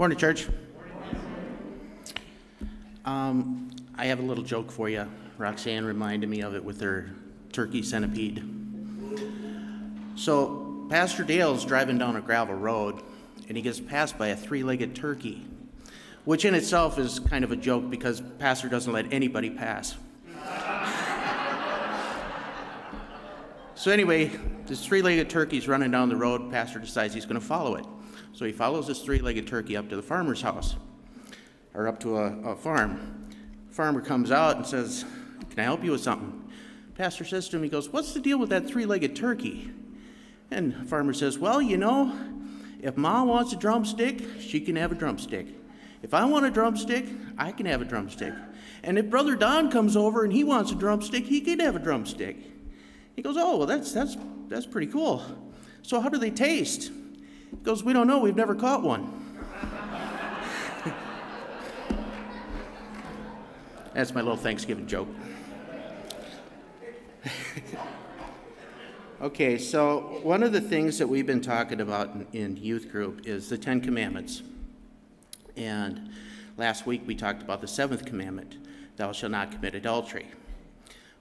Morning, church. Um, I have a little joke for you. Roxanne reminded me of it with her turkey centipede. So, Pastor Dale's driving down a gravel road and he gets passed by a three legged turkey, which in itself is kind of a joke because Pastor doesn't let anybody pass. so, anyway, this three legged turkey's running down the road. Pastor decides he's going to follow it. So, he follows this three legged turkey up to the farmer's house or up to a, a farm. Farmer comes out and says, Can I help you with something? Pastor says to him, He goes, What's the deal with that three legged turkey? And farmer says, Well, you know, if Ma wants a drumstick, she can have a drumstick. If I want a drumstick, I can have a drumstick. And if Brother Don comes over and he wants a drumstick, he can have a drumstick. He goes, Oh, well, that's, that's, that's pretty cool. So, how do they taste? He goes, We don't know. We've never caught one. That's my little Thanksgiving joke. okay, so one of the things that we've been talking about in, in, youth group is the Ten Commandments. And last week we talked about the seventh commandment Thou shalt not commit adultery.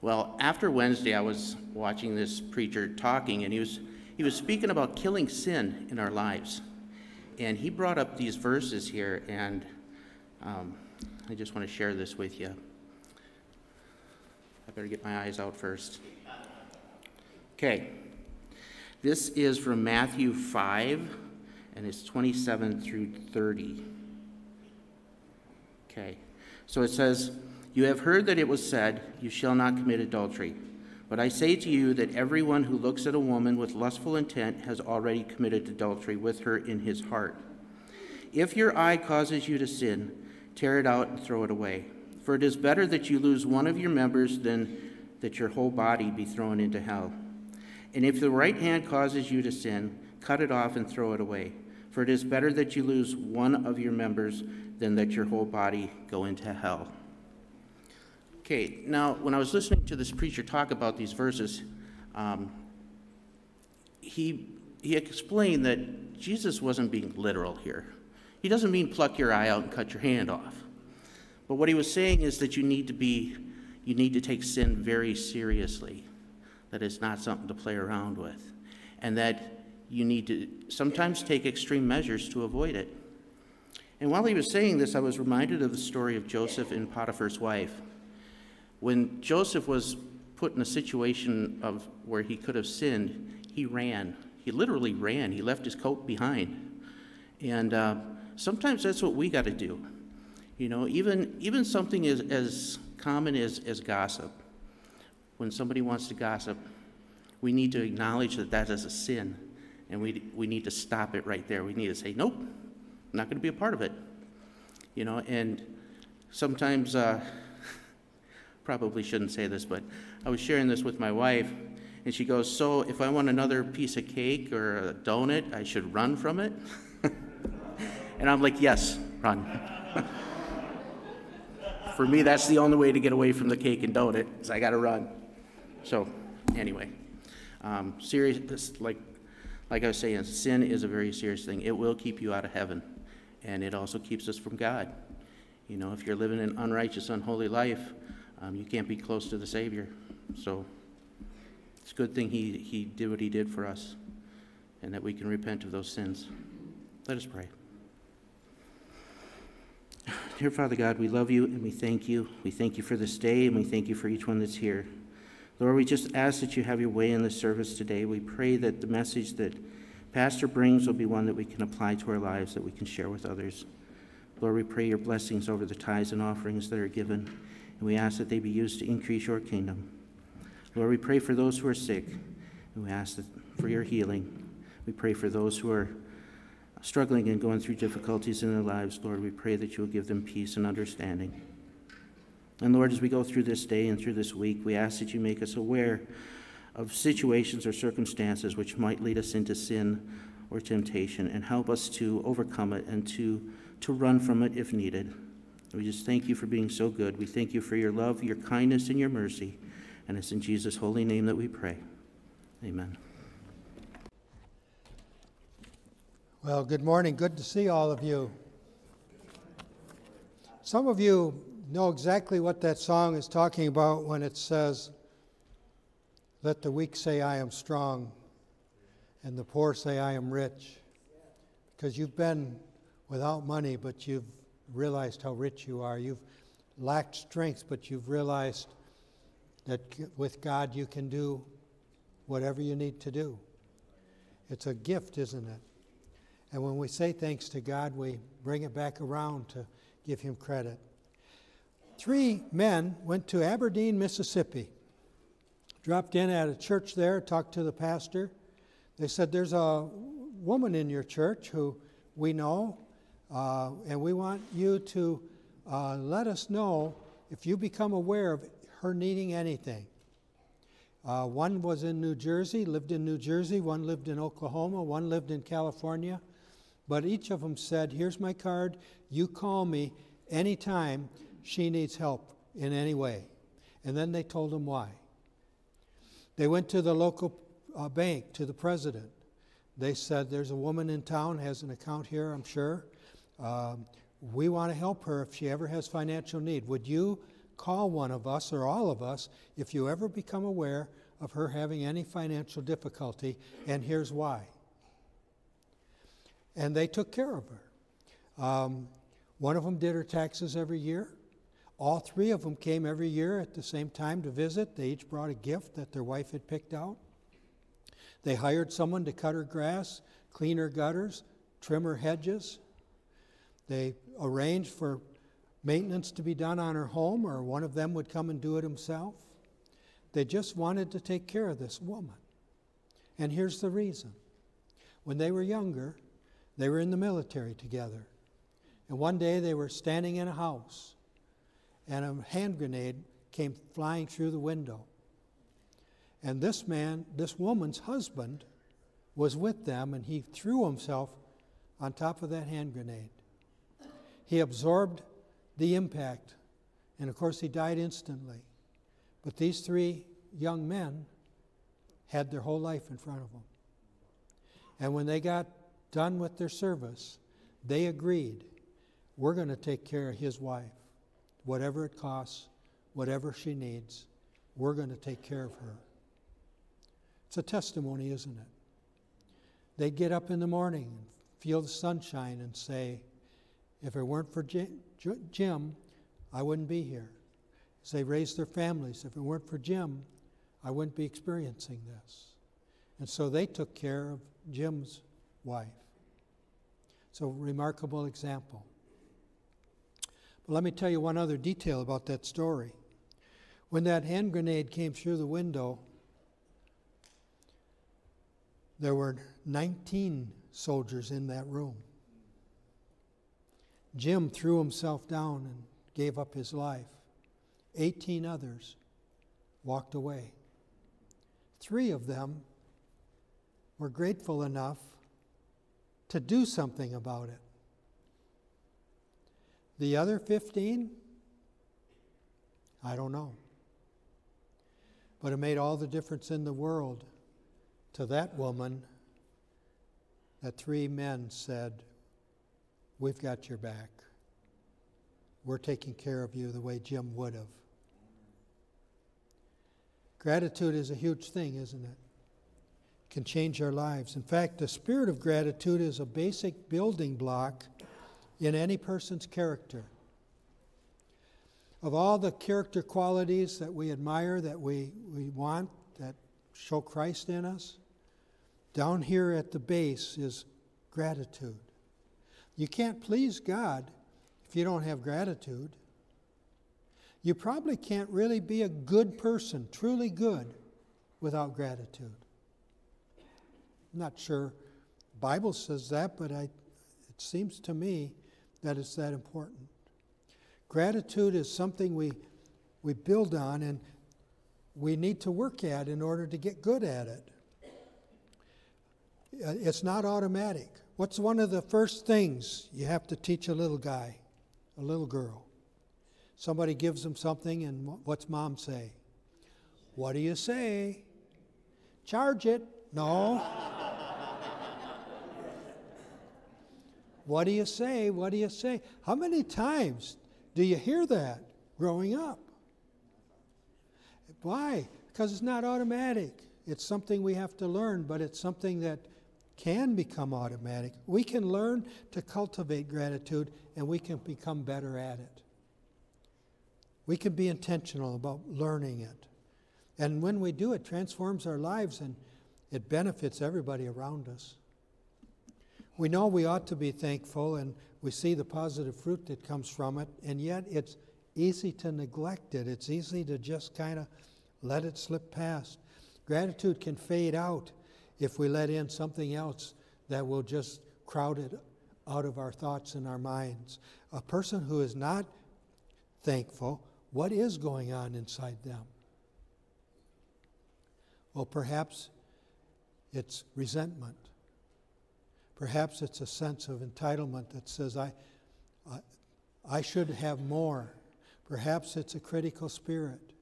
Well, after Wednesday, I was watching this preacher talking, and he was, he was speaking about killing sin in our lives. And he brought up these verses here, and um, I just want to share this with you. I better get my eyes out first. Okay. This is from Matthew 5, and it's 27 through 30. Okay. So it says, You have heard that it was said, You shall not commit adultery. But I say to you that everyone who looks at a woman with lustful intent has already committed adultery with her in his heart. If your eye causes you to sin, tear it out and throw it away. For it is better that you lose one of your members than that your whole body be thrown into hell. And if the right hand causes you to sin, cut it off and throw it away. For it is better that you lose one of your members than that your whole body go into hell. Okay, now when I was listening to this preacher talk about these verses, um, he, he explained that Jesus wasn't being literal here. He doesn't mean pluck your eye out and cut your hand off. But what he was saying is that you need to be, you need to take sin very seriously, that it's not something to play around with, and that you need to sometimes take extreme measures to avoid it. And while he was saying this, I was reminded of the story of Joseph and Potiphar's wife. When Joseph was put in a situation of where he could have sinned, he ran. He literally ran. He left his coat behind. And uh, sometimes that's what we got to do. You know, even, even something as, as common as, as gossip. When somebody wants to gossip, we need to acknowledge that that is a sin, and we, we need to stop it right there. We need to say, nope, I'm not going to be a part of it. You know, and sometimes, uh, probably shouldn't say this, but I was sharing this with my wife, and she goes, So if I want another piece of cake or a donut, I should run from it? and I'm like, Yes, run. for me, that's the only way to get away from the cake and donut, is I got to run. So, anyway, um, serious, like, like I was saying, sin is a very serious thing. It will keep you out of heaven, and it also keeps us from God. You know, if you're living an unrighteous, unholy life, um, you can't be close to the Savior. So, it's a good thing he, he did what he did for us, and that we can repent of those sins. Let us pray. Dear Father God, we love you and we thank you. We thank you for this day and we thank you for each one that's here. Lord, we just ask that you have your way in this service today. We pray that the message that Pastor brings will be one that we can apply to our lives, that we can share with others. Lord, we pray your blessings over the tithes and offerings that are given, and we ask that they be used to increase your kingdom. Lord, we pray for those who are sick, and we ask for your healing. We pray for those who are struggling and going through difficulties in their lives, Lord, we pray that you will give them peace and understanding. And Lord, as we go through this day and through this week, we ask that you make us aware of situations or circumstances which might lead us into sin or temptation and help us to overcome it and to, to run from it if needed. We just thank you for being so good. We thank you for your love, your kindness, and your mercy. And it's in Jesus' holy name that we pray. Amen. Well, good morning. Good to see all of you. Some of you know exactly what that song is talking about when it says, Let the weak say, I am strong, and the poor say, I am rich. Because you've been without money, but you've realized how rich you are. You've lacked strength, but you've realized that with God you can do whatever you need to do. It's a gift, isn't it? And when we say thanks to God, we bring it back around to give Him credit. Three men went to Aberdeen, Mississippi, dropped in at a church there, talked to the pastor. They said, There's a woman in your church who we know, uh, and we want you to uh, let us know if you become aware of her needing anything. Uh, one was in New Jersey, lived in New Jersey, one lived in Oklahoma, one lived in California. But each of them said, Here's my card, you call me anytime she needs help in any way. And then they told them why. They went to the local uh, bank, to the president. They said, There's a woman in town, has an account here, I'm sure. Um, we want to help her if she ever has financial need. Would you call one of us or all of us if you ever become aware of her having any financial difficulty? And here's why. And they took care of her. Um, one of them did her taxes every year. All three of them came every year at the same time to visit. They each brought a gift that their wife had picked out. They hired someone to cut her grass, clean her gutters, trim her hedges. They arranged for maintenance to be done on her home, or one of them would come and do it himself. They just wanted to take care of this woman. And here's the reason when they were younger, they were in the military together. And one day they were standing in a house, and a hand grenade came flying through the window. And this man, this woman's husband, was with them, and he threw himself on top of that hand grenade. He absorbed the impact, and of course, he died instantly. But these three young men had their whole life in front of them. And when they got done with their service, they agreed we're going to take care of his wife. Whatever it costs, whatever she needs, we're going to take care of her. It's a testimony, isn't it? They'd get up in the morning and feel the sunshine and say, If it weren't for Jim, I wouldn't be here. As they raised their families, if it weren't for Jim, I wouldn't be experiencing this. And so they took care of Jim's wife. So, remarkable example. But let me tell you one other detail about that story. When that hand grenade came through the window, there were 19 soldiers in that room. Jim threw himself down and gave up his life. 18 others walked away. Three of them were grateful enough to do something about it. The other 15, I don't know. But it made all the difference in the world to that woman that three men said, We've got your back. We're taking care of you the way Jim would have. Gratitude is a huge thing, isn't it? it? Can change our lives. In fact, the spirit of gratitude is a basic building block in any person's character. Of all the character qualities that we admire, that we, we want, that show Christ in us, down here at the base is gratitude. You can't please God if you don't have gratitude. You probably can't really be a good person, truly good, without gratitude. I'm not sure Bible says that, but I, it seems to me that it's that important. Gratitude is something we, we build on and we need to work at in order to get good at it. Uh, it's not automatic. What's one of the first things you have to teach a little guy, a little girl? Somebody gives them something, and what's mom say? What do you say? Charge it. No. what do you say? What do you say? How many times Do you hear that growing up? Why? Because it's not automatic. It's something we have to learn, but it's something that can become automatic. We can learn to cultivate gratitude and we can become better at it. We can be intentional about learning it. And when we do, it transforms our lives and it benefits everybody around us. We know we ought to be thankful and we see the positive fruit that comes from it, and yet it's easy to neglect it. It's easy to just kind of let it slip past. Gratitude can fade out if we let in something else that will just crowd it out of our thoughts and our minds. A person who is not thankful, what is going on inside them? Well, perhaps it's resentment. Perhaps it's a sense of entitlement that says, I, I, I should have more. Perhaps it's a critical spirit.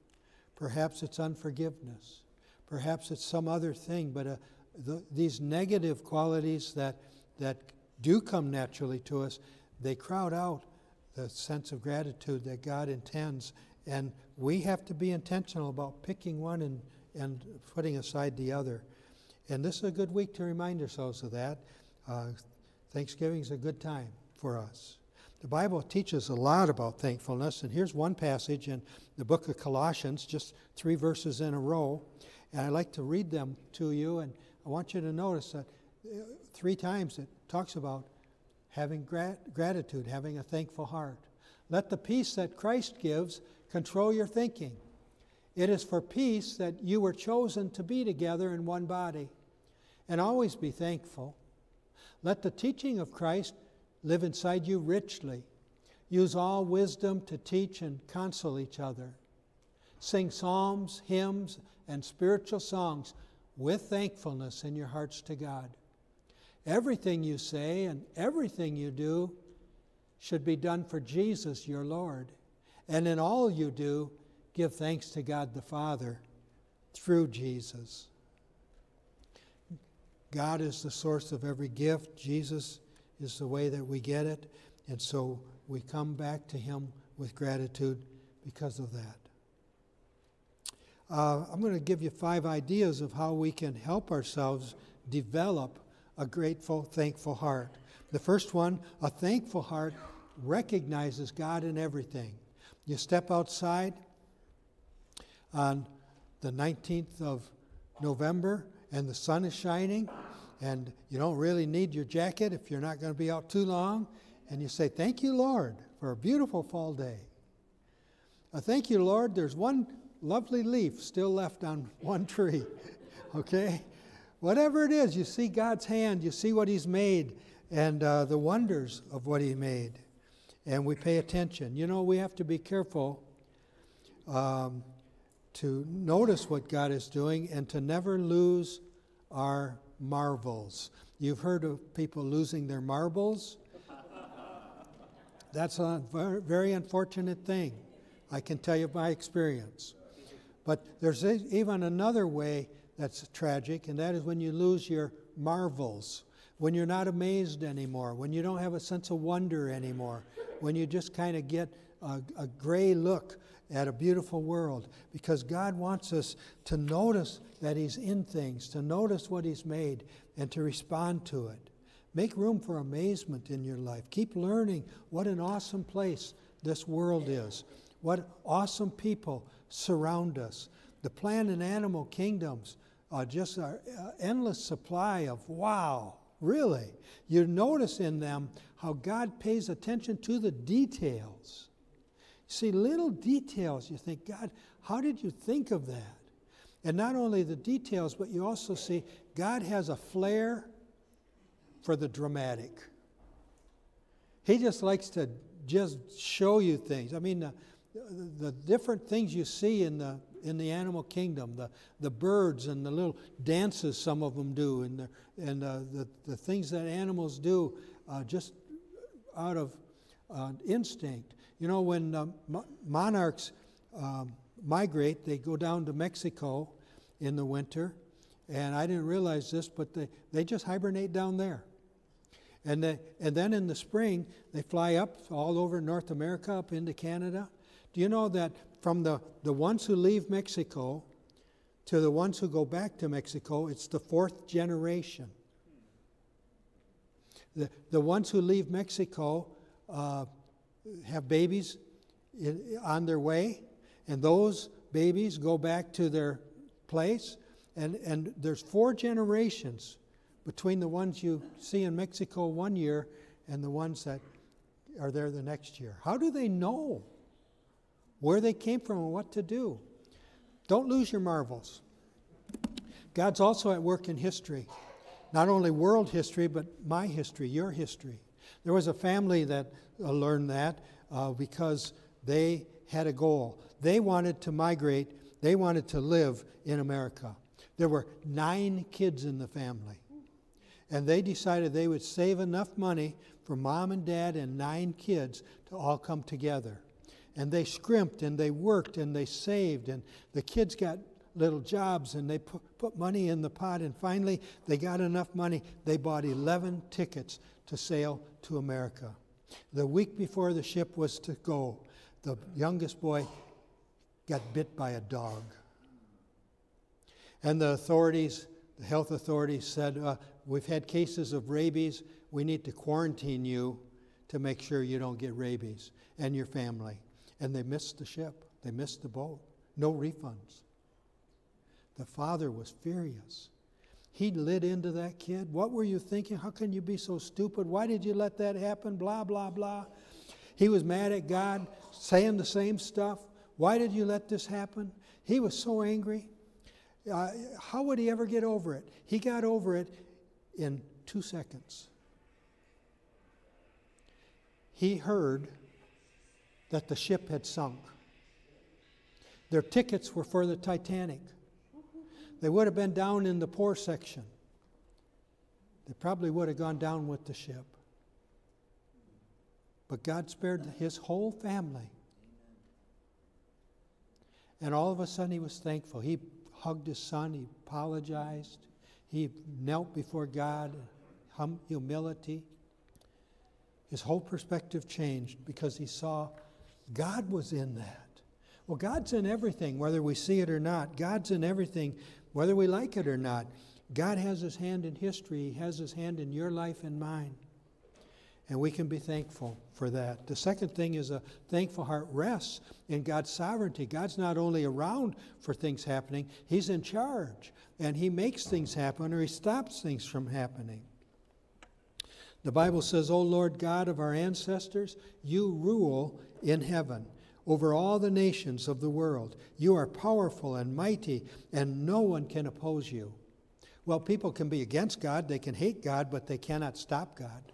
Perhaps it's unforgiveness. Perhaps it's some other thing, but uh, the, these negative qualities that, that do come naturally to us, they crowd out the sense of gratitude that God intends. And we have to be intentional about picking one and, and putting aside the other. And this is a good week to remind ourselves of that. Uh, Thanksgiving is a good time for us. The Bible teaches a lot about thankfulness, and here's one passage in the book of Colossians, just three verses in a row. And I'd like to read them to you, and I want you to notice that uh, three times it talks about having grat- gratitude, having a thankful heart. Let the peace that Christ gives control your thinking. It is for peace that you were chosen to be together in one body. And always be thankful. Let the teaching of Christ live inside you richly. Use all wisdom to teach and counsel each other. Sing psalms, hymns, and spiritual songs with thankfulness in your hearts to God. Everything you say and everything you do should be done for Jesus, your Lord. And in all you do, give thanks to God the Father through Jesus. God is the source of every gift. Jesus is the way that we get it. And so we come back to Him with gratitude because of that. Uh, I'm going to give you five ideas of how we can help ourselves develop a grateful, thankful heart. The first one a thankful heart recognizes God in everything. You step outside on the 19th of November and the sun is shining, and you don't really need your jacket if you're not going to be out too long, and you say, Thank you, Lord, for a beautiful fall day. Uh, thank you, Lord, there's one lovely leaf still left on one tree. okay? Whatever it is, you see God's hand, you see what He's made, and uh, the wonders of what He made. And we pay attention. You know, we have to be careful um, to notice what God is doing and to never lose our marvels. You've heard of people losing their marbles. That's a very unfortunate thing. I can tell you by experience. But there's even another way that's tragic, and that is when you lose your marvels, when you're not amazed anymore, when you don't have a sense of wonder anymore, when you just kind of get a, a gray look at a beautiful world. Because God wants us to notice that He's in things, to notice what He's made, and to respond to it. Make room for amazement in your life. Keep learning what an awesome place this world is, what awesome people surround us. The plant and animal kingdoms are just an endless supply of wow, really. You notice in them how God pays attention to the details. See, little details, you think, God, how did you think of that? And not only the details, but you also see God has a flair for the dramatic. He just likes to just show you things. I mean, the different things you see in the in the animal kingdom, the, the birds and the little dances some of them do, and the, and uh, the, the things that animals do uh, just out of uh, instinct. You know, when uh, monarchs um, migrate, they go down to Mexico in the winter, and I didn't realize this, but they, they just hibernate down there. And, they, and then in the spring, they fly up all over North America, up into Canada. Do you know that from the, the ones who leave Mexico to the ones who go back to Mexico, it's the fourth generation? The, the ones who leave Mexico uh, have babies in, on their way, and those babies go back to their place. And, and there's four generations between the ones you see in Mexico one year and the ones that are there the next year. How do they know where they came from and what to do? Don't lose your marvels. God's also at work in history, not only world history, but my history, your history. There was a family that uh, learned that uh, because they had a goal. They wanted to migrate, they wanted to live in America. There were nine kids in the family. And they decided they would save enough money for mom and dad and nine kids to all come together. And they scrimped and they worked and they saved, and the kids got little jobs and they put, put money in the pot. And finally, they got enough money. They bought 11 tickets to sail to America. The week before the ship was to go, the youngest boy got bit by a dog. And the authorities, the health authorities said, uh, We've had cases of rabies. We need to quarantine you to make sure you don't get rabies and your family. And they missed the ship, they missed the boat. No refunds. The father was furious. He lit into that kid. What were you thinking? How can you be so stupid? Why did you let that happen? Blah, blah, blah. He was mad at God, saying the same stuff. Why did you let this happen? He was so angry. Uh, how would he ever get over it? He got over it in two seconds. He heard that the ship had sunk. Their tickets were for the Titanic. They would have been down in the poor section. They probably would have gone down with the ship. But God spared his whole family. And all of a sudden, he was thankful. He hugged his son, he apologized, he knelt before God, hum, humility. His whole perspective changed because he saw God was in that. Well, God's in everything, whether we see it or not. God's in everything, whether we like it or not. God has his hand in history, he has his hand in your life and mine. And we can be thankful for that. The second thing is a thankful heart rests in God's sovereignty. God's not only around for things happening, He's in charge. And He makes things happen or He stops things from happening. The Bible says, O Lord God of our ancestors, you rule in heaven over all the nations of the world. You are powerful and mighty, and no one can oppose you. Well, people can be against God, they can hate God, but they cannot stop God.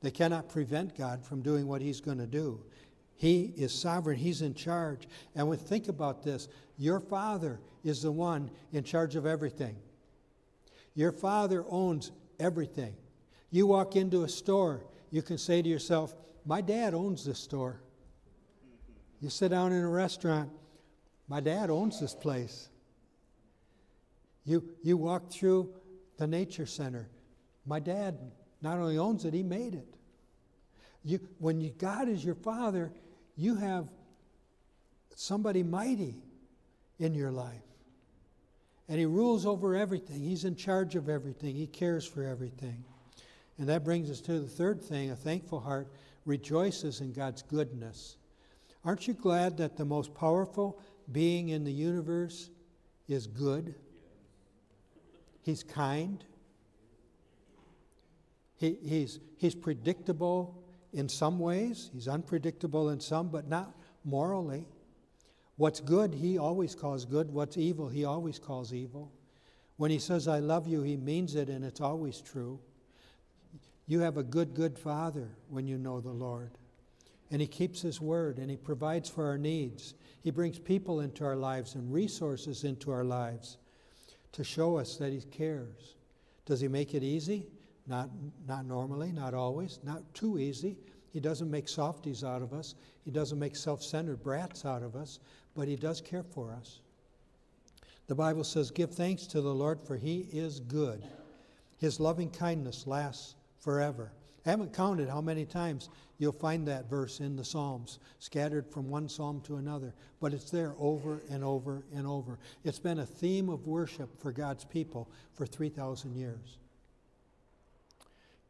They cannot prevent God from doing what He's going to do. He is sovereign, He's in charge. And we think about this your Father is the one in charge of everything. Your Father owns everything. You walk into a store, you can say to yourself, My dad owns this store. You sit down in a restaurant, my dad owns this place. You, you walk through the nature center, my dad not only owns it, he made it. You, when you, God is your father, you have somebody mighty in your life. And he rules over everything. He's in charge of everything. He cares for everything. And that brings us to the third thing a thankful heart rejoices in God's goodness. Aren't you glad that the most powerful being in the universe is good? He's kind. He, he's, he's predictable in some ways, he's unpredictable in some, but not morally. What's good, he always calls good. What's evil, he always calls evil. When he says, I love you, he means it, and it's always true. You have a good, good father when you know the Lord. And he keeps his word, and he provides for our needs. He brings people into our lives and resources into our lives to show us that he cares. Does he make it easy? Not, not normally, not always, not too easy. He doesn't make softies out of us. He doesn't make self centered brats out of us, but He does care for us. The Bible says, Give thanks to the Lord, for He is good. His loving kindness lasts forever. I haven't counted how many times you'll find that verse in the Psalms, scattered from one psalm to another, but it's there over and over and over. It's been a theme of worship for God's people for 3,000 years.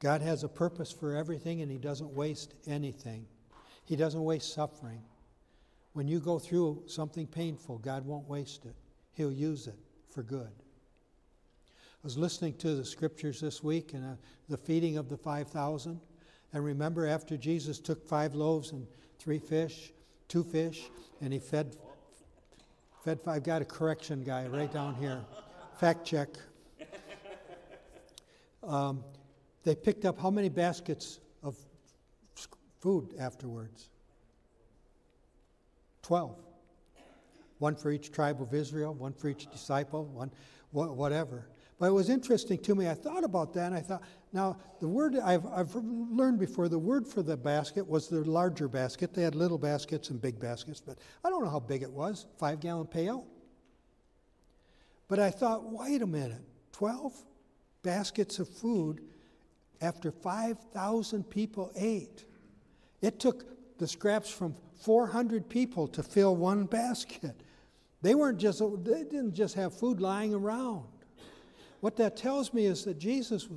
God has a purpose for everything, and He doesn't waste anything. He doesn't waste suffering. When you go through something painful, God won't waste it, He'll use it for good. Was listening to the scriptures this week and uh, the feeding of the 5,000. And remember, after Jesus took five loaves and three fish, two fish, and he fed, fed five. Got a correction guy right down here. Fact check. Um, they picked up how many baskets of food afterwards? Twelve. One for each tribe of Israel, one for each disciple, one whatever. But it was interesting to me. I thought about that, and I thought, now the word I've, I've learned before, the word for the basket was the larger basket. They had little baskets and big baskets, but I don't know how big it was. Five gallon pail. But I thought, wait a minute, 12 baskets of food after 5,000 people ate. It took the scraps from 400 people to fill one basket. They weren't just, they didn't just have food lying around. What that tells me is that Jesus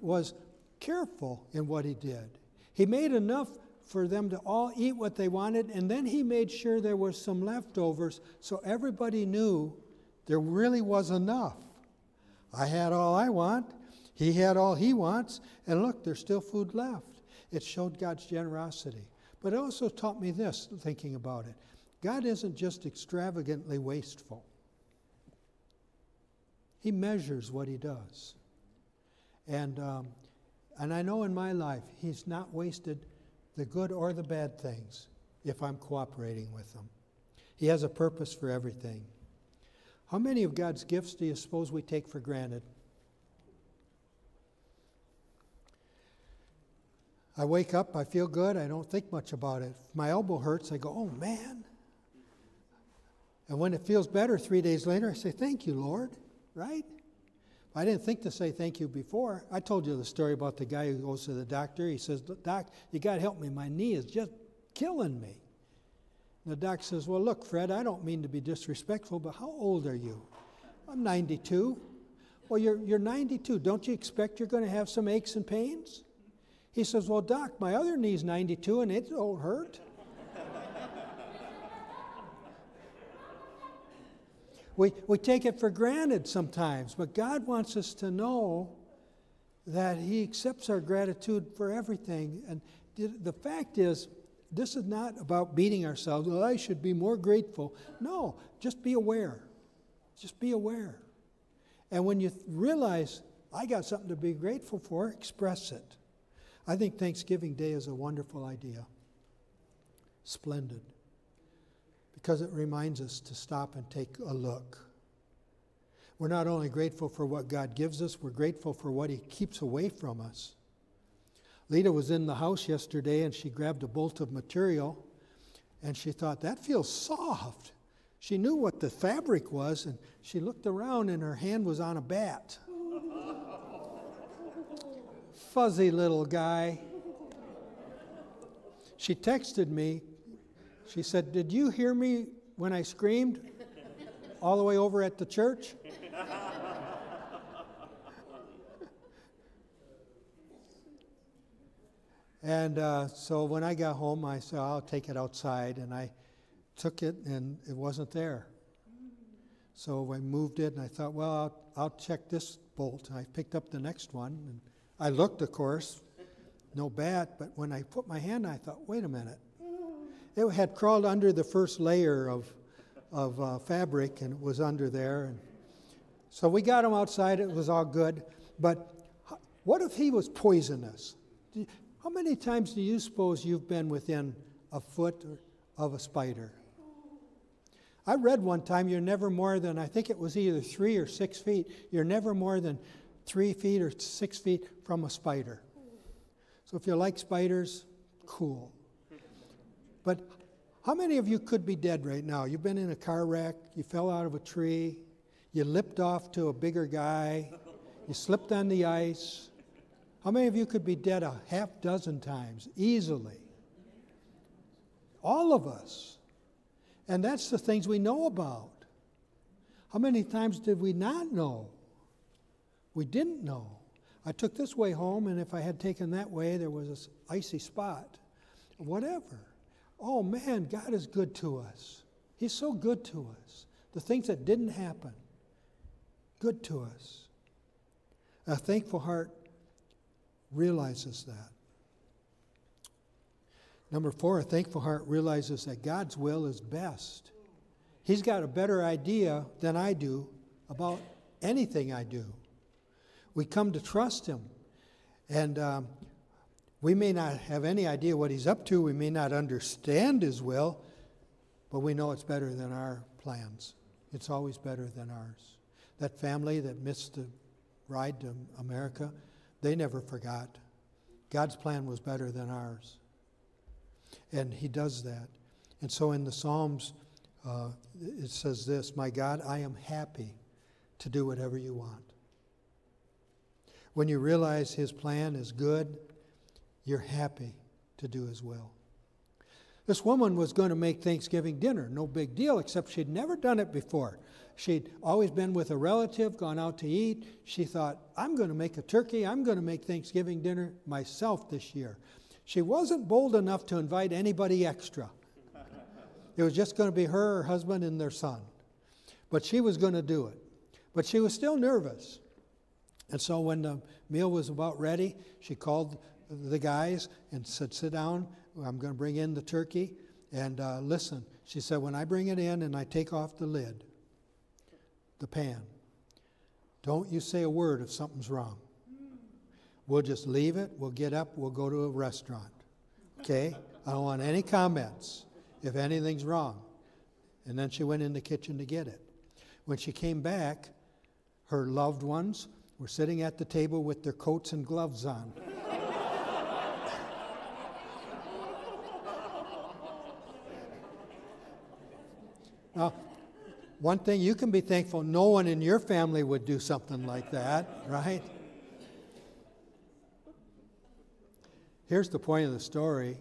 was careful in what he did. He made enough for them to all eat what they wanted, and then he made sure there was some leftovers so everybody knew there really was enough. I had all I want, he had all he wants, and look, there's still food left. It showed God's generosity. But it also taught me this, thinking about it God isn't just extravagantly wasteful, He measures what He does. And, um, and I know in my life, He's not wasted the good or the bad things if I'm cooperating with Him. He has a purpose for everything. How many of God's gifts do you suppose we take for granted? I wake up, I feel good, I don't think much about it. If my elbow hurts, I go, oh man. And when it feels better three days later, I say, thank you, Lord, right? I didn't think to say thank you before. I told you the story about the guy who goes to the doctor. He says, Doc, you got to help me. My knee is just killing me. And the doc says, Well, look, Fred, I don't mean to be disrespectful, but how old are you? I'm 92. Well, you're, you're 92. Don't you expect you're going to have some aches and pains? He says, Well, Doc, my other knee's 92 and it don't hurt. We, we take it for granted sometimes, but God wants us to know that He accepts our gratitude for everything. And the fact is, this is not about beating ourselves. Well, I should be more grateful. No, just be aware. Just be aware. And when you realize, I got something to be grateful for, express it. I think Thanksgiving Day is a wonderful idea. Splendid. Because it reminds us to stop and take a look. We're not only grateful for what God gives us, we're grateful for what He keeps away from us. Lita was in the house yesterday and she grabbed a bolt of material and she thought, that feels soft. She knew what the fabric was and she looked around and her hand was on a bat fuzzy little guy. She texted me. She said, Did you hear me when I screamed all the way over at the church? and uh, so when I got home, I said, I'll take it outside. And I took it, and it wasn't there. So I moved it, and I thought, well, I'll, I'll check this bolt. And I picked up the next one. And I looked, of course, no bat, but when I put my hand, I thought, wait a minute. It had crawled under the first layer of, of uh, fabric and it was under there. And so we got him outside, it was all good. But what if he was poisonous? How many times do you suppose you've been within a foot of a spider? I read one time you're never more than, I think it was either three or six feet, you're never more than three feet or six feet from a spider. So if you like spiders, cool. But how many of you could be dead right now? You've been in a car wreck, you fell out of a tree, you lipped off to a bigger guy, you slipped on the ice. How many of you could be dead a half dozen times easily? All of us. And that's the things we know about. How many times did we not know? We didn't know. I took this way home, and if I had taken that way, there was an icy spot. Whatever. Oh man, God is good to us. He's so good to us. The things that didn't happen, good to us. A thankful heart realizes that. Number four, a thankful heart realizes that God's will is best. He's got a better idea than I do about anything I do. We come to trust Him. And um, we may not have any idea what He's up to, we may not understand His will, but we know it's better than our plans. It's always better than ours. That family that missed the ride to America, they never forgot. God's plan was better than ours. And He does that. And so in the Psalms, uh, it says this My God, I am happy to do whatever you want. When you realize His plan is good, you're happy to do as well. This woman was going to make Thanksgiving dinner, no big deal, except she'd never done it before. She'd always been with a relative, gone out to eat. She thought, I'm going to make a turkey, I'm going to make Thanksgiving dinner myself this year. She wasn't bold enough to invite anybody extra. It was just going to be her, her husband, and their son. But she was going to do it. But she was still nervous. And so when the meal was about ready, she called the guys and said, Sit down. I'm going to bring in the turkey. And uh, listen, she said, When I bring it in and I take off the lid, the pan, don't you say a word if something's wrong. We'll just leave it. We'll get up. We'll go to a restaurant. Okay? I don't want any comments if anything's wrong. And then she went in the kitchen to get it. When she came back, her loved ones were sitting at the table with their coats and gloves on. Now, one thing you can be thankful no one in your family would do something like that, right? Here's the point of the story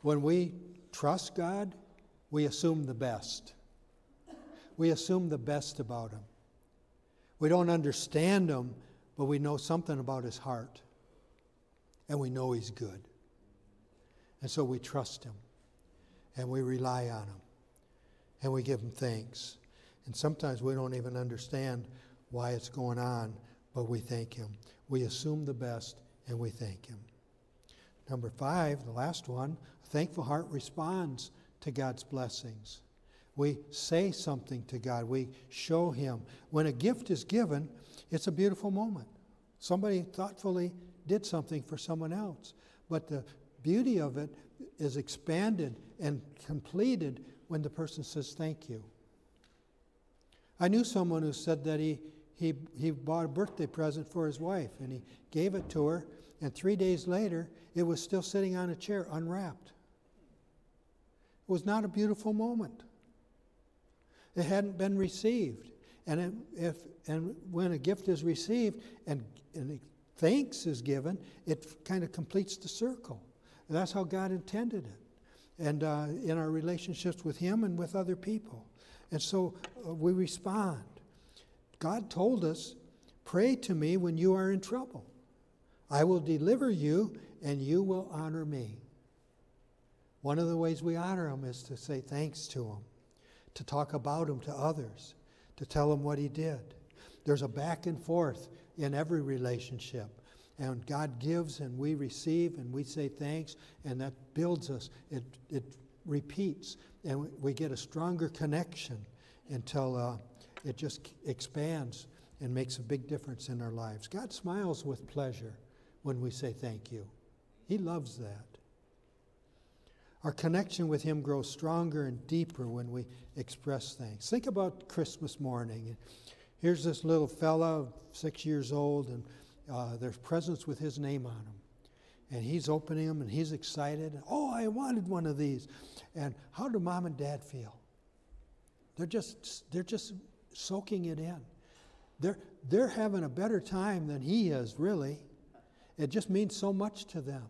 when we trust God, we assume the best. We assume the best about Him. We don't understand Him, but we know something about His heart. And we know He's good. And so we trust Him. And we rely on Him. And we give Him thanks. And sometimes we don't even understand why it's going on, but we thank Him. We assume the best and we thank Him. Number five, the last one, a thankful heart responds to God's blessings. We say something to God, we show Him. When a gift is given, it's a beautiful moment. Somebody thoughtfully did something for someone else. But the beauty of it is expanded and completed when the person says thank you. I knew someone who said that he, he, he bought a birthday present for his wife and he gave it to her, and three days later, it was still sitting on a chair unwrapped. It was not a beautiful moment. It hadn't been received. And, if, and when a gift is received and, and thanks is given, it kind of completes the circle. And that's how God intended it. And uh, in our relationships with Him and with other people. And so uh, we respond. God told us, pray to me when you are in trouble. I will deliver you and you will honor me. One of the ways we honor him is to say thanks to him, to talk about him to others, to tell him what he did. There's a back and forth in every relationship. And God gives and we receive and we say thanks, and that builds us. It, it repeats, and we get a stronger connection until uh, it just expands and makes a big difference in our lives. God smiles with pleasure when we say thank you. He loves that. Our connection with Him grows stronger and deeper when we express thanks. Think about Christmas morning. Here's this little fella, six years old, and uh, there's presents with his name on them. And he's opening them and he's excited. Oh, I wanted one of these. And how do mom and dad feel? They're just, they're just soaking it in. They're, they're having a better time than he is, really. It just means so much to them.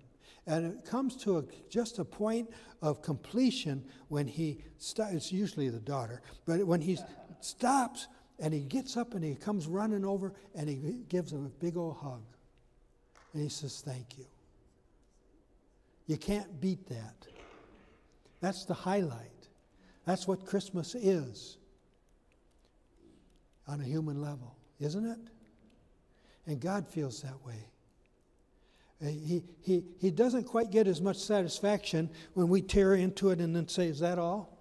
And it comes to a, just a point of completion when he stops. It's usually the daughter, but when he stops and he gets up and he comes running over and he gives him a big old hug. And he says, Thank you. You can't beat that. That's the highlight. That's what Christmas is on a human level, isn't it? And God feels that way. Uh, he, he, he doesn't quite get as much satisfaction when we tear into it and then say, Is that all?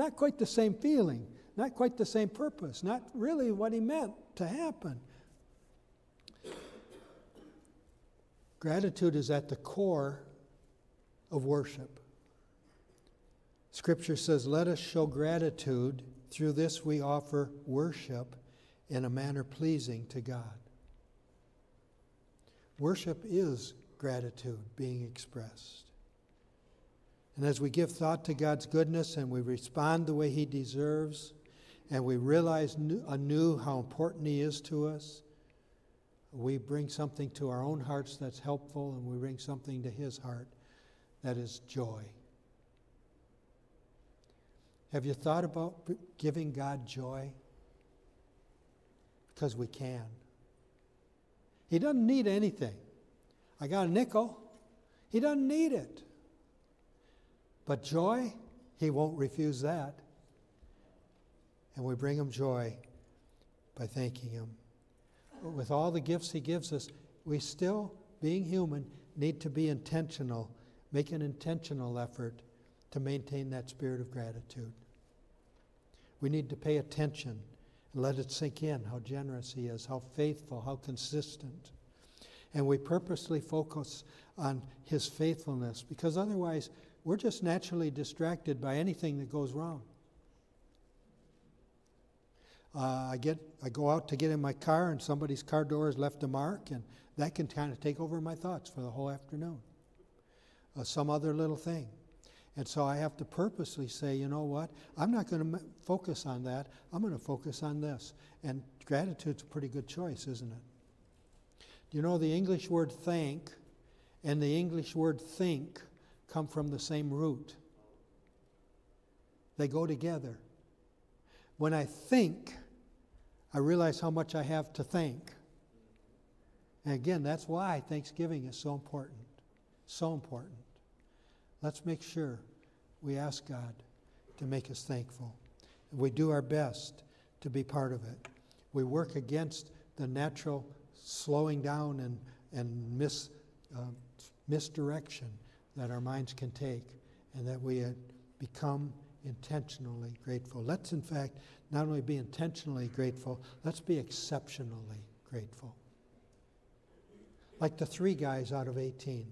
Not quite the same feeling, not quite the same purpose, not really what he meant to happen. Gratitude is at the core of worship. Scripture says, Let us show gratitude. Through this, we offer worship in a manner pleasing to God. Worship is gratitude being expressed. And as we give thought to God's goodness and we respond the way He deserves, and we realize anew how important He is to us, we bring something to our own hearts that's helpful, and we bring something to His heart that is joy. Have you thought about giving God joy? Because we can. He doesn't need anything. I got a nickel. He doesn't need it. But joy, He won't refuse that. And we bring Him joy by thanking Him. But with all the gifts He gives us, we still, being human, need to be intentional, make an intentional effort to maintain that spirit of gratitude. We need to pay attention and let it sink in how generous He is, how faithful, how consistent. And we purposely focus on His faithfulness because otherwise we're just naturally distracted by anything that goes wrong. Uh, I get, I go out to get in my car, and somebody's car door has left a mark, and that can kind of take over my thoughts for the whole afternoon. Uh, some other little thing. And so I have to purposely say, you know what? I'm not going to m- focus on that. I'm going to focus on this. And gratitude's a pretty good choice, isn't it? Do you know the English word thank and the English word think come from the same root? They go together. When I think, I realize how much I have to thank. And again, that's why Thanksgiving is so important. So important. Let's make sure we ask God to make us thankful. And We do our best to be part of it. We work against the natural slowing down and, and mis, uh, misdirection that our minds can take, and that we uh, become intentionally grateful. Let's, in fact, not only be intentionally grateful, let's be exceptionally grateful. Like the three guys out of 18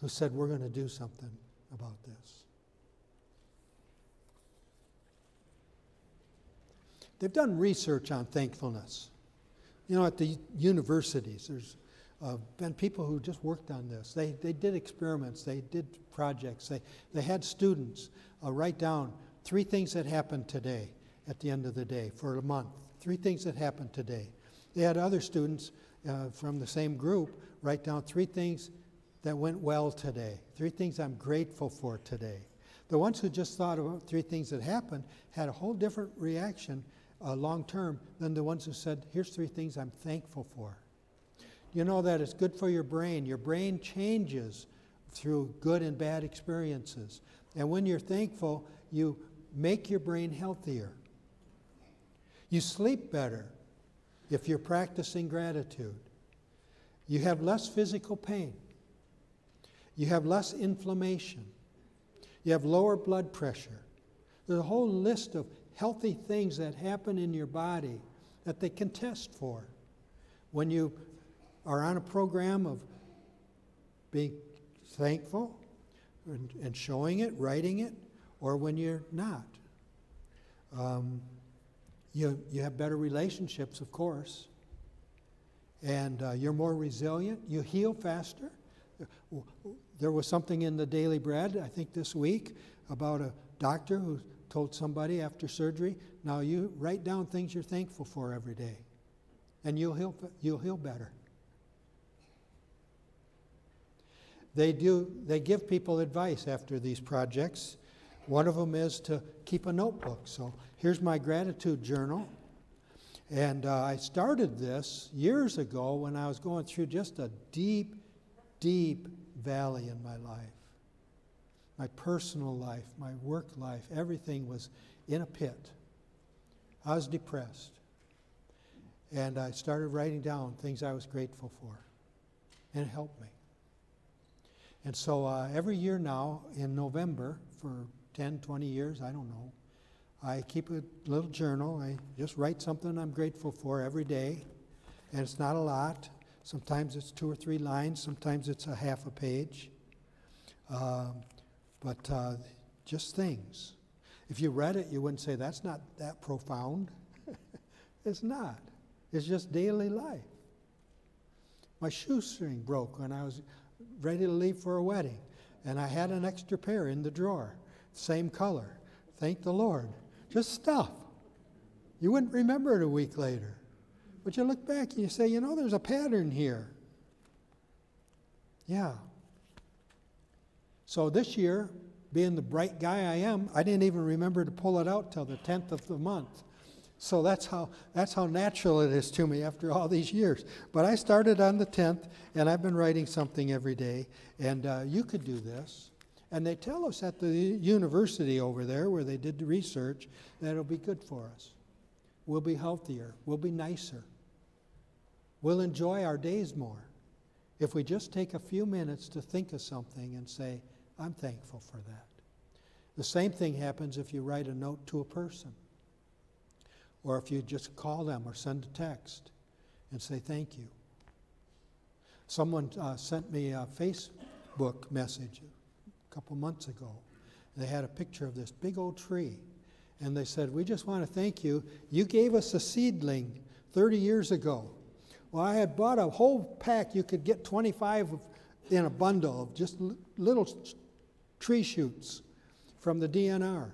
who said, We're going to do something about this. They've done research on thankfulness. You know, at the universities, there's uh, been people who just worked on this. They, they did experiments, they did projects, they, they had students uh, write down three things that happened today at the end of the day for a month. Three things that happened today. They had other students uh, from the same group write down three things that went well today, three things I'm grateful for today. The ones who just thought about three things that happened had a whole different reaction uh, long term than the ones who said, Here's three things I'm thankful for. You know that it's good for your brain. Your brain changes through good and bad experiences. And when you're thankful, you make your brain healthier. You sleep better if you're practicing gratitude. You have less physical pain. You have less inflammation. You have lower blood pressure. There's a whole list of healthy things that happen in your body that they can test for. When you are on a program of being thankful and, and showing it, writing it, or when you're not. Um, you, you have better relationships, of course, and uh, you're more resilient. You heal faster. There was something in the Daily Bread, I think this week, about a doctor who told somebody after surgery, now you write down things you're thankful for every day. and you'll heal, you'll heal better. They, do, they give people advice after these projects. One of them is to keep a notebook. So here's my gratitude journal. And uh, I started this years ago when I was going through just a deep, deep valley in my life. My personal life, my work life, everything was in a pit. I was depressed. And I started writing down things I was grateful for. And it helped me. And so uh, every year now, in November, for 10, 20 years, I don't know, I keep a little journal. I just write something I'm grateful for every day. And it's not a lot. Sometimes it's two or three lines, sometimes it's a half a page. Um, but uh, just things. If you read it, you wouldn't say, that's not that profound. it's not. It's just daily life. My shoestring broke when I was ready to leave for a wedding, and I had an extra pair in the drawer, same color. Thank the Lord. Just stuff. You wouldn't remember it a week later. But you look back and you say, you know, there's a pattern here. Yeah. So this year, being the bright guy I am, I didn't even remember to pull it out till the 10th of the month. So that's how, that's how natural it is to me after all these years. But I started on the 10th, and I've been writing something every day. And uh, you could do this. And they tell us at the university over there, where they did the research, that it'll be good for us. We'll be healthier. We'll be nicer. We'll enjoy our days more if we just take a few minutes to think of something and say, I'm thankful for that. The same thing happens if you write a note to a person, or if you just call them or send a text and say thank you. Someone uh, sent me a Facebook message a couple months ago. They had a picture of this big old tree. And they said, We just want to thank you. You gave us a seedling 30 years ago. Well, I had bought a whole pack. You could get 25 in a bundle of just little tree shoots from the DNR.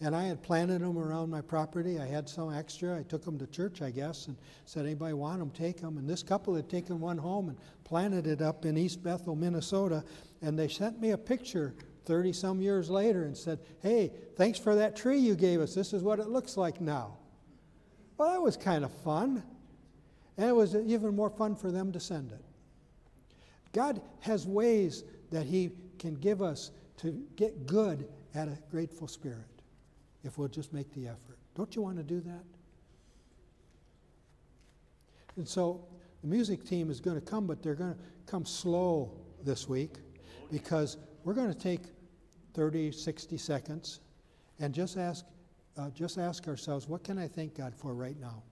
And I had planted them around my property. I had some extra. I took them to church, I guess, and said, anybody want them, take them. And this couple had taken one home and planted it up in East Bethel, Minnesota. And they sent me a picture 30 some years later and said, hey, thanks for that tree you gave us. This is what it looks like now. Well, that was kind of fun. And it was even more fun for them to send it. God has ways that He can give us to get good at a grateful spirit if we'll just make the effort. Don't you want to do that? And so the music team is going to come, but they're going to come slow this week because we're going to take 30, 60 seconds and just ask, uh, just ask ourselves, what can I thank God for right now?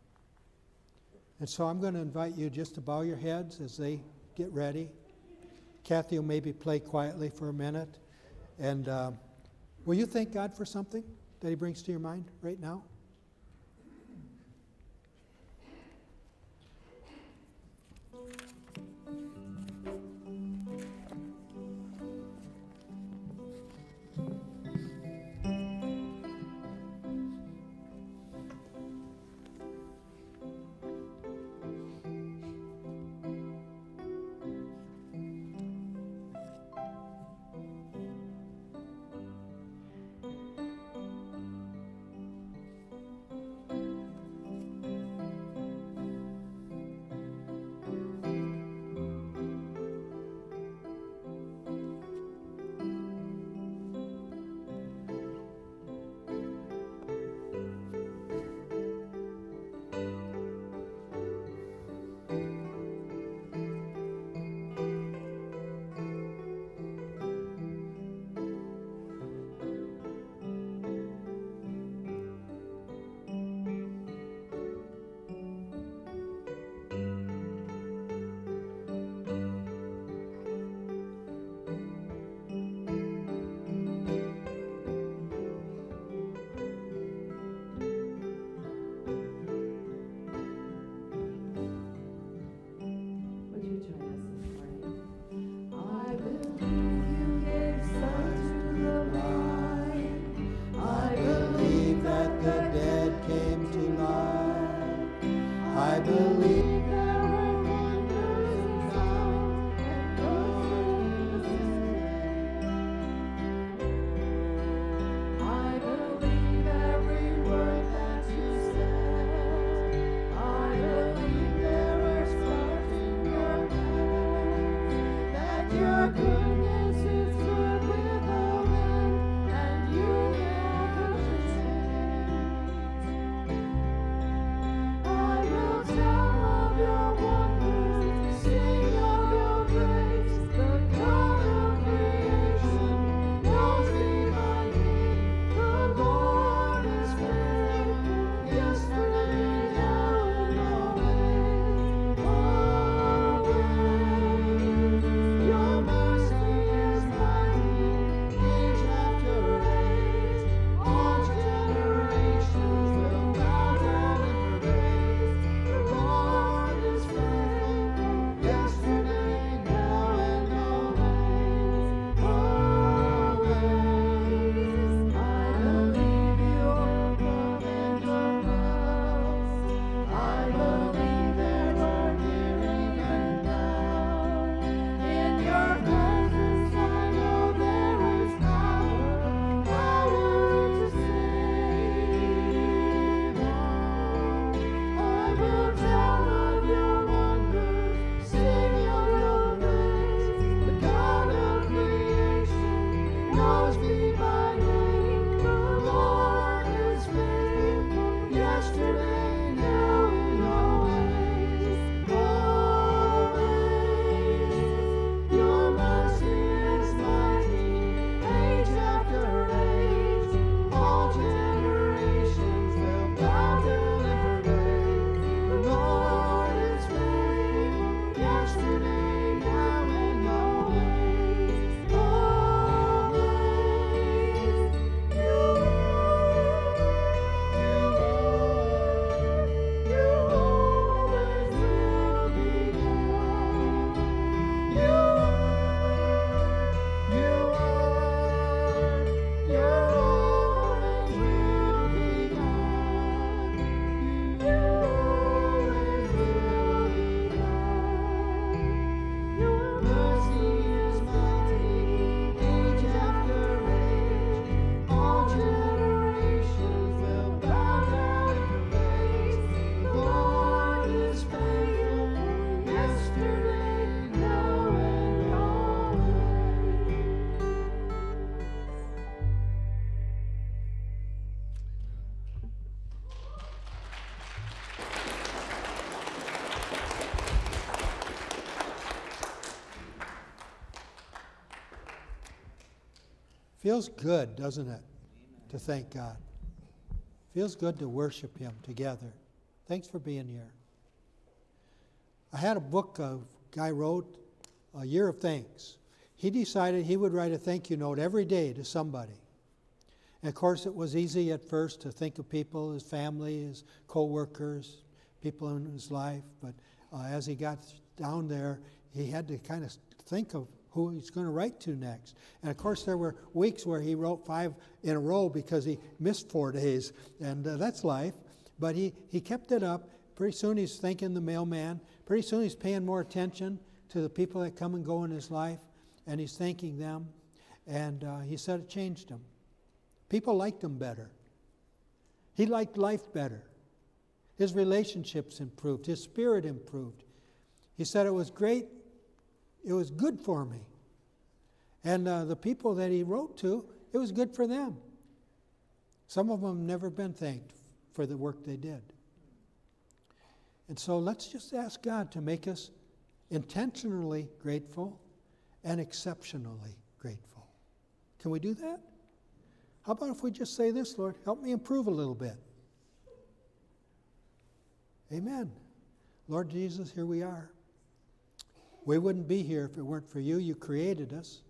And so I'm going to invite you just to bow your heads as they get ready. Kathy will maybe play quietly for a minute. And uh, will you thank God for something? That He brings to your mind right now? Feels good, doesn't it, to thank God? Feels good to worship Him together. Thanks for being here. I had a book a guy wrote, A Year of Thanks. He decided he would write a thank you note every day to somebody. And of course, it was easy at first to think of people, his family, his co workers, people in his life. But uh, as he got down there, he had to kind of think of who he's going to write to next. And of course, there were weeks where he wrote five in a row because he missed four days, and uh, that's life. But he, he kept it up. Pretty soon he's thanking the mailman. Pretty soon he's paying more attention to the people that come and go in his life, and he's thanking them. And uh, he said it changed him. People liked him better. He liked life better. His relationships improved, his spirit improved. He said it was great, it was good for me. And uh, the people that he wrote to, it was good for them. Some of them never been thanked for the work they did. And so let's just ask God to make us intentionally grateful and exceptionally grateful. Can we do that? How about if we just say this, Lord, help me improve a little bit? Amen. Lord Jesus, here we are. We wouldn't be here if it weren't for you. You created us.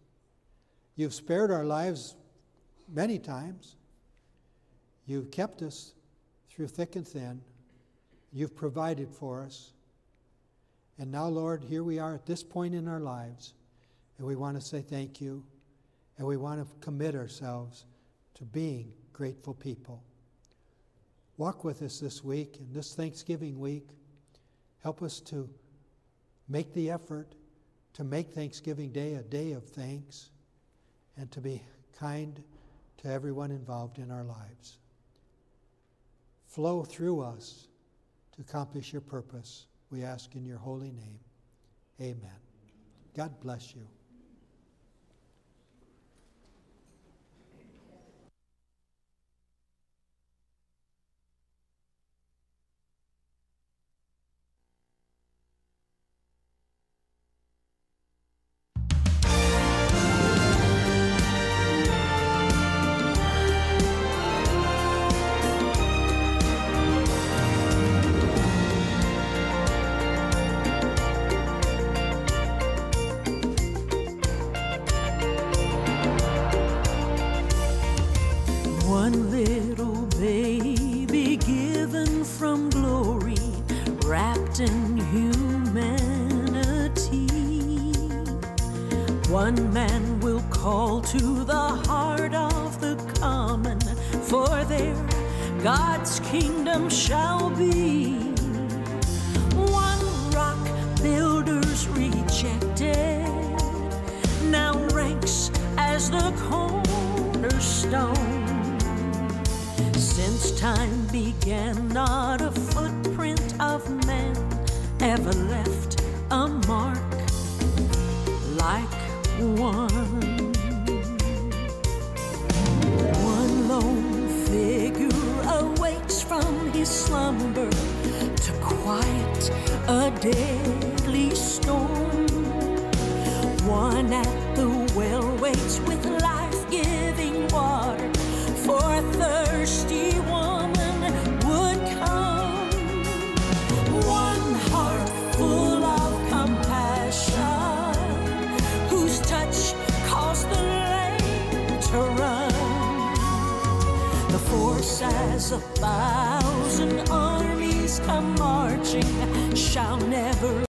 You've spared our lives many times. You've kept us through thick and thin. You've provided for us. And now, Lord, here we are at this point in our lives, and we want to say thank you, and we want to commit ourselves to being grateful people. Walk with us this week and this Thanksgiving week. Help us to make the effort to make Thanksgiving Day a day of thanks and to be kind to everyone involved in our lives. Flow through us to accomplish your purpose, we ask in your holy name. Amen. God bless you. God's kingdom shall be. One rock builders rejected now ranks as the cornerstone. Since time began, not a footprint of man ever left a deadly storm. One at the well waits with life giving water for a thirsty woman would come. One heart full of compassion, whose touch caused the lame to run. The force as a thousand